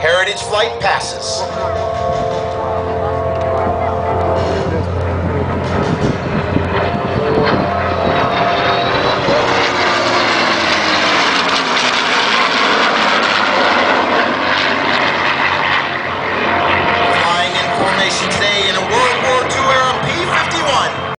Heritage flight passes.